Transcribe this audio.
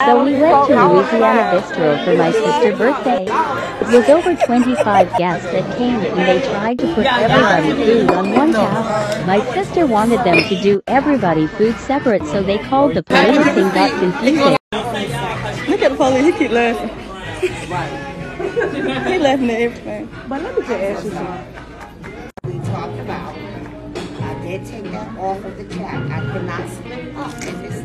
So we went to Louisiana Bistreaux for my sister's birthday. It was over 25 guests that came and they tried to put everybody food on one tab. My sister wanted them to do everybody food separate so they called the police and got confusing. Look at Polly, he keep laughing. he laughing at everything. But let me just ask you something. we talked about. I did take that off of the chat. I cannot not split up.